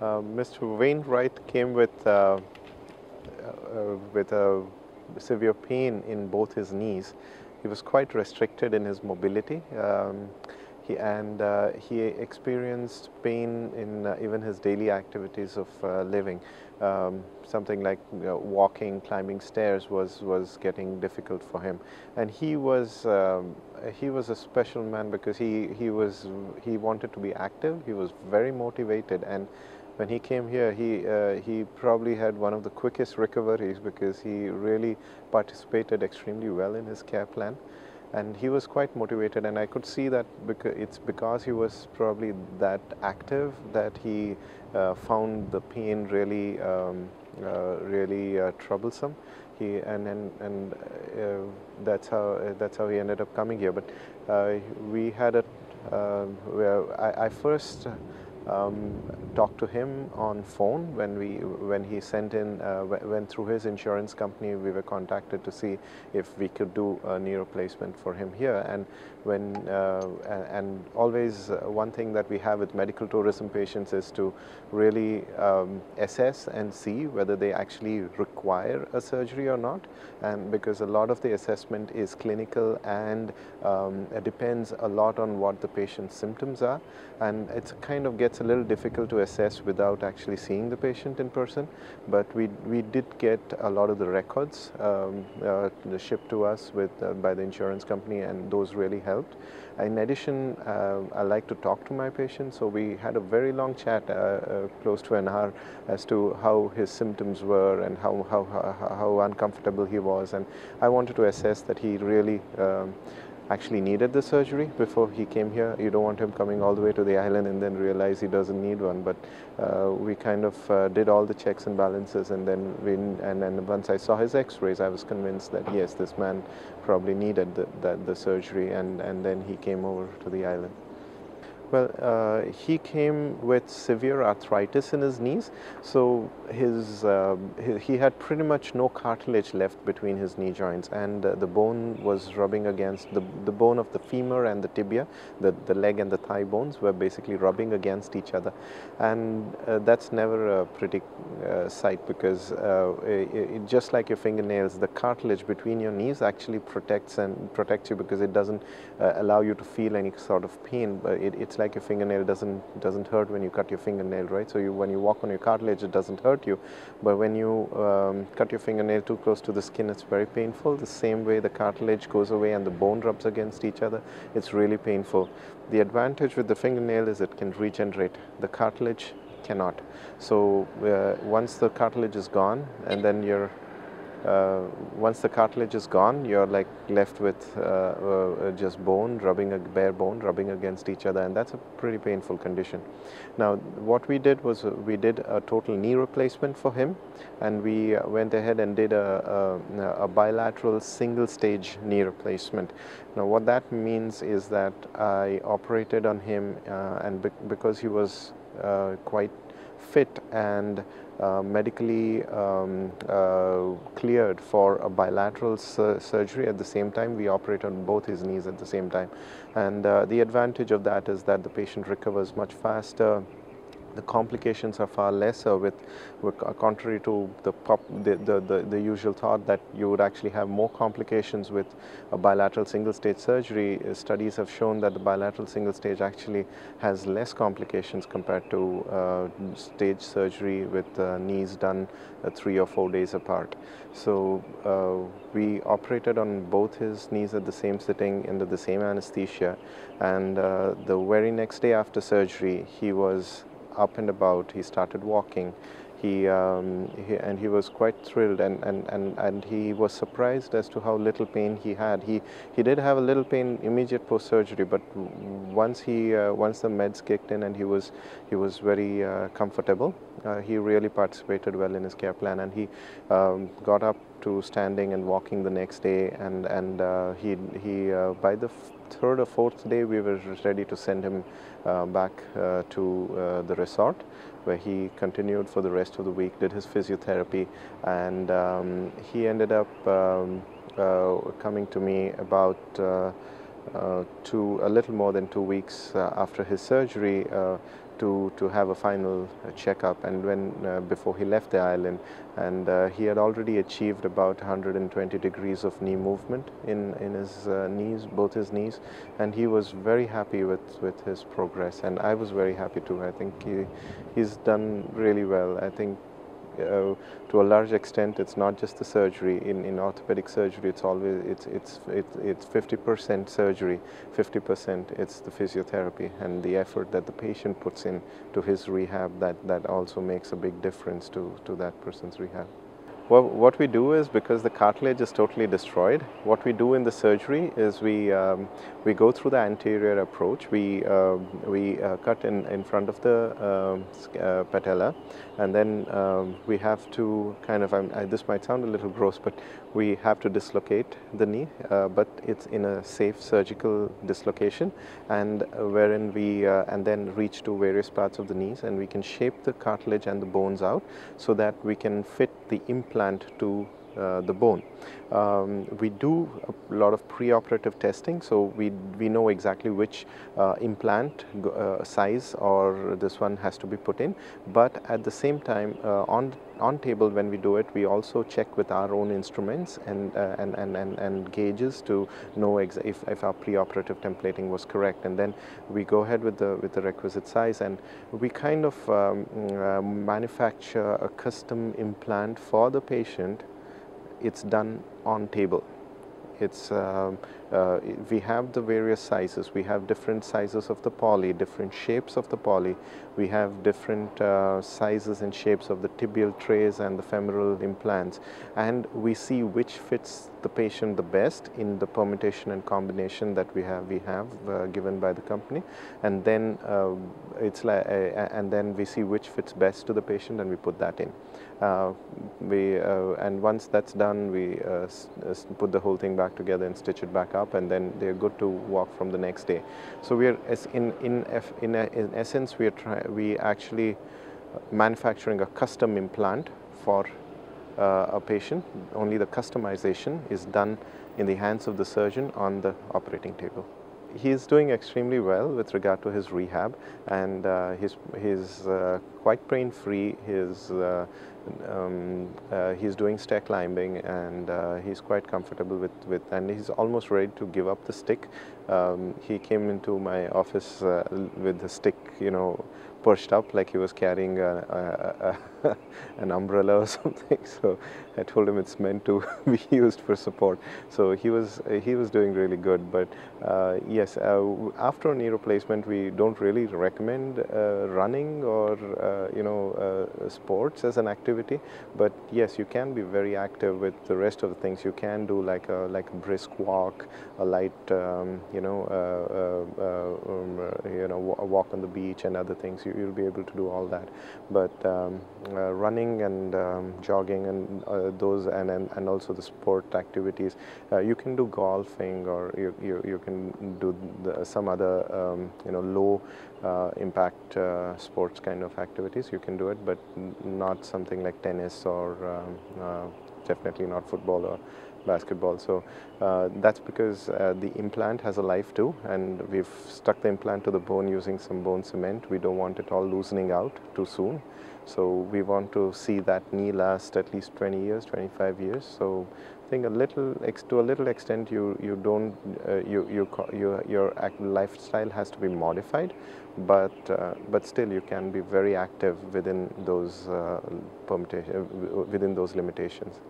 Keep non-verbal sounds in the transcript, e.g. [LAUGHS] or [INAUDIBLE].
Uh, Mr. Wainwright came with, uh, uh, with a severe pain in both his knees. He was quite restricted in his mobility. Um, he, and uh, he experienced pain in uh, even his daily activities of uh, living. Um, something like you know, walking, climbing stairs was, was getting difficult for him. And he was, um, he was a special man because he, he, was, he wanted to be active, he was very motivated and when he came here, he, uh, he probably had one of the quickest recoveries because he really participated extremely well in his care plan. And he was quite motivated, and I could see that because it's because he was probably that active that he uh, found the pain really, um, uh, really uh, troublesome. He and and and uh, that's how that's how he ended up coming here. But uh, we had a where I, I first um, talked to him on phone when we when he sent in uh, through his insurance company we were contacted to see if we could do a knee replacement for him here. And when uh, and always uh, one thing that we have with medical tourism patients is to really um, assess and see whether they actually require a surgery or not. And because a lot of the assessment is clinical and um, it depends a lot on what the patient's symptoms are. And it kind of gets a little difficult to assess without actually seeing the patient in person but we, we did get a lot of the records um, uh, shipped to us with uh, by the insurance company and those really helped. In addition, uh, I like to talk to my patients, so we had a very long chat, uh, uh, close to an hour, as to how his symptoms were and how, how, how, how uncomfortable he was. And I wanted to assess that he really um, actually needed the surgery before he came here. You don't want him coming all the way to the island and then realize he doesn't need one. But uh, we kind of uh, did all the checks and balances, and then we, and then once I saw his X-rays, I was convinced that yes, this man probably needed the, the, the surgery, and and then he came over to the island. Well, uh, he came with severe arthritis in his knees, so his, uh, he had pretty much no cartilage left between his knee joints, and uh, the bone was rubbing against the, the bone of the femur and the tibia, the, the leg and the thigh bones were basically rubbing against each other, and uh, that's never a pretty uh, sight because uh, it, it, just like your fingernails, the cartilage between your knees actually protects and protects you because it doesn't allow you to feel any sort of pain, but it, it's like your fingernail doesn't doesn't hurt when you cut your fingernail, right? So you, when you walk on your cartilage, it doesn't hurt you, but when you um, cut your fingernail too close to the skin, it's very painful. The same way the cartilage goes away and the bone rubs against each other, it's really painful. The advantage with the fingernail is it can regenerate. The cartilage cannot. So uh, once the cartilage is gone, and then you're uh, once the cartilage is gone, you're like left with uh, uh, just bone, rubbing a bare bone, rubbing against each other, and that's a pretty painful condition. Now, what we did was uh, we did a total knee replacement for him, and we uh, went ahead and did a, a, a bilateral single stage knee replacement. Now, what that means is that I operated on him, and be because he was quite fit and uh, medically um, uh, cleared for a bilateral sur surgery. At the same time, we operate on both his knees at the same time. And uh, the advantage of that is that the patient recovers much faster the complications are far lesser with, uh, contrary to the, pop, the, the, the, the, usual thought that you would actually have more complications with a bilateral single stage surgery. Uh, studies have shown that the bilateral single stage actually has less complications compared to uh, stage surgery with uh, knees done uh, three or four days apart. So uh, we operated on both his knees at the same sitting under the same anesthesia and the very next day after surgery he was up and about. He started walking. He, um, he, and he was quite thrilled and, and, and, and he was surprised as to how little pain he had. He, he did have a little pain immediate post-surgery, but once, he, uh, once the meds kicked in and he was, he was very uh, comfortable, uh, he really participated well in his care plan and he um, got up to standing and walking the next day and, and uh, he, he uh, by the third or fourth day we were ready to send him uh, back uh, to uh, the resort where he continued for the rest of the week, did his physiotherapy, and um, he ended up um, uh, coming to me about uh, uh, two, a little more than two weeks after his surgery to, to have a final checkup and when uh, before he left the island and uh, he had already achieved about 120 degrees of knee movement in, in his uh, knees, both his knees and he was very happy with, with his progress and I was very happy too. I think he, he's done really well. I think uh, to a large extent, it's not just the surgery. In, in orthopedic surgery, it's always it's it's it's 50% surgery, 50% it's the physiotherapy and the effort that the patient puts in to his rehab. That that also makes a big difference to to that person's rehab. Well, what we do is because the cartilage is totally destroyed, what we do in the surgery is we um, we go through the anterior approach. We uh, we uh, cut in in front of the um, uh, patella, and then um, we have to kind of. I, this might sound a little gross, but we have to dislocate the knee, uh, but it's in a safe surgical dislocation, and wherein we uh, and then reach to various parts of the knees, and we can shape the cartilage and the bones out so that we can fit the implant implant to uh, the bone. Um, we do a lot of preoperative testing, so we, we know exactly which uh, implant uh, size or this one has to be put in. But at the same time, uh, on on table when we do it, we also check with our own instruments and uh, and, and, and, and gauges to know if, if our preoperative templating was correct. And then we go ahead with the with the requisite size, and we kind of um, manufacture a custom implant for the patient it's done on table. It's, uh, uh, we have the various sizes. We have different sizes of the poly, different shapes of the poly. We have different uh, sizes and shapes of the tibial trays and the femoral implants. And we see which fits the patient the best in the permutation and combination that we have, we have uh, given by the company. And then uh, it's like, uh, and then we see which fits best to the patient and we put that in. we, and once that's done, we put the whole thing back together and stitch it back up and then they're good to walk from the next day. So we are in in in, in essence we are we actually manufacturing a custom implant for uh, a patient. Only the customization is done in the hands of the surgeon on the operating table. He is doing extremely well with regard to his rehab and uh, he's, he's uh, quite pain free. His uh, um, uh, he's doing stair climbing and uh, he's quite comfortable with, with and he's almost ready to give up the stick. Um, he came into my office uh, with the stick, you know, perched up like he was carrying a, a, a, [LAUGHS] an umbrella or [LAUGHS] something. So I told him it's meant to [LAUGHS] be used for support. So he was he was doing really good. But uh, yes, uh, after a knee replacement, we don't really recommend uh, running or you know sports as an activity. But yes, you can be very active with the rest of the things. You can do like a like a brisk walk, a light, um, you know, uh, uh, uh um, uh, you know, a walk on the beach and other things. You, will be able to do all that. But um, uh, running and um, jogging and those and, and and also the sport activities, you can do golfing or you you, you can do the, some other um, you know low impact sports kind of activities. You can do it, but not something something like tennis or um, uh, definitely not football or basketball. So uh, that's because uh, the implant has a life too, and we've stuck the implant to the bone using some bone cement. We don't want it all loosening out too soon. So we want to see that knee last at least 20 years, 25 years. So I think a little, to a little extent, you you don't, uh, you you you your lifestyle has to be modified, but uh, but still you can be very active within those uh, within those limitations.